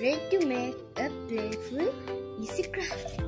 ready to make a playful, easy craft.